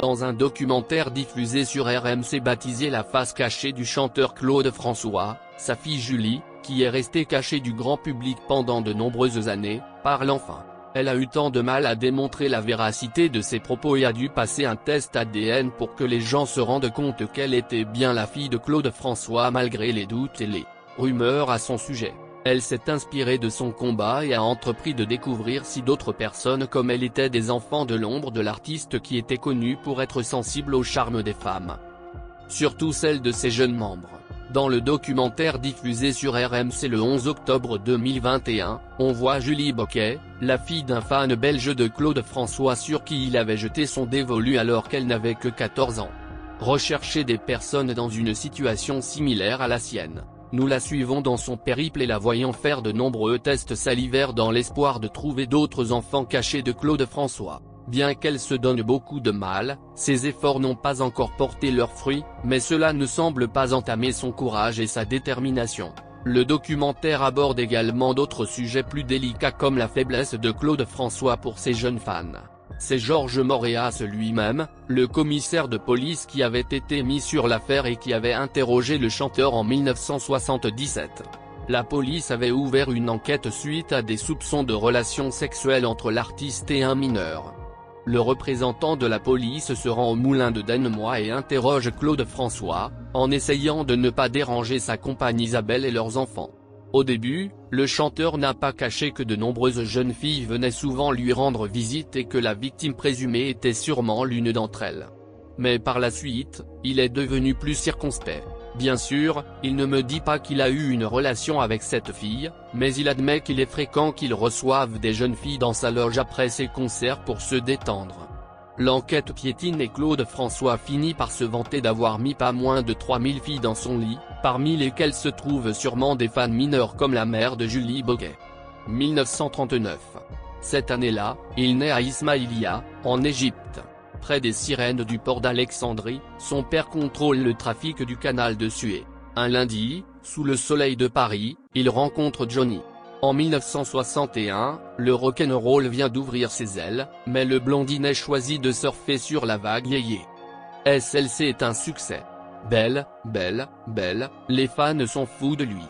Dans un documentaire diffusé sur RMC baptisé La face cachée du chanteur Claude François, sa fille Julie, qui est restée cachée du grand public pendant de nombreuses années, parle enfin. Elle a eu tant de mal à démontrer la véracité de ses propos et a dû passer un test ADN pour que les gens se rendent compte qu'elle était bien la fille de Claude François malgré les doutes et les rumeurs à son sujet. Elle s'est inspirée de son combat et a entrepris de découvrir si d'autres personnes comme elle étaient des enfants de l'ombre de l'artiste qui était connu pour être sensible au charme des femmes. Surtout celle de ses jeunes membres. Dans le documentaire diffusé sur RMC le 11 octobre 2021, on voit Julie Boquet, la fille d'un fan belge de Claude François sur qui il avait jeté son dévolu alors qu'elle n'avait que 14 ans. Rechercher des personnes dans une situation similaire à la sienne. Nous la suivons dans son périple et la voyons faire de nombreux tests salivaires dans l'espoir de trouver d'autres enfants cachés de Claude François. Bien qu'elle se donne beaucoup de mal, ses efforts n'ont pas encore porté leurs fruits, mais cela ne semble pas entamer son courage et sa détermination. Le documentaire aborde également d'autres sujets plus délicats comme la faiblesse de Claude François pour ses jeunes fans. C'est Georges Moréas lui-même, le commissaire de police qui avait été mis sur l'affaire et qui avait interrogé le chanteur en 1977. La police avait ouvert une enquête suite à des soupçons de relations sexuelles entre l'artiste et un mineur. Le représentant de la police se rend au moulin de Danemois et interroge Claude François, en essayant de ne pas déranger sa compagne Isabelle et leurs enfants. Au début, le chanteur n'a pas caché que de nombreuses jeunes filles venaient souvent lui rendre visite et que la victime présumée était sûrement l'une d'entre elles. Mais par la suite, il est devenu plus circonspect. Bien sûr, il ne me dit pas qu'il a eu une relation avec cette fille, mais il admet qu'il est fréquent qu'il reçoive des jeunes filles dans sa loge après ses concerts pour se détendre. L'enquête piétine et Claude François finit par se vanter d'avoir mis pas moins de 3000 filles dans son lit, parmi lesquelles se trouvent sûrement des fans mineurs comme la mère de Julie Boquet. 1939. Cette année-là, il naît à Ismaïlia, en Égypte. Près des sirènes du port d'Alexandrie, son père contrôle le trafic du canal de Suez. Un lundi, sous le soleil de Paris, il rencontre Johnny. En 1961, le rock'n'roll vient d'ouvrir ses ailes, mais le blondinet choisit de surfer sur la vague yéyé. SLC est un succès. Belle, belle, belle, les fans sont fous de lui.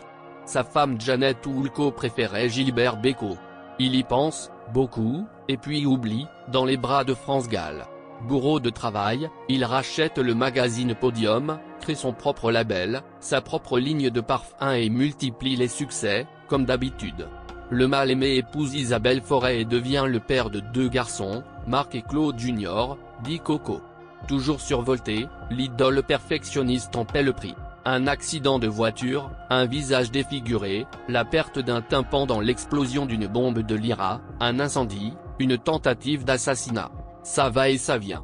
Sa femme Janet Woolco préférait Gilbert Bécaud. Il y pense, beaucoup, et puis oublie, dans les bras de France Gall. Bourreau de travail, il rachète le magazine Podium, crée son propre label, sa propre ligne de parfum et multiplie les succès, comme d'habitude. Le mal-aimé épouse Isabelle Forêt et devient le père de deux garçons, Marc et Claude Junior, dit Coco. Toujours survolté, l'idole perfectionniste en paie le prix. Un accident de voiture, un visage défiguré, la perte d'un tympan dans l'explosion d'une bombe de l'IRA, un incendie, une tentative d'assassinat. Ça va et ça vient.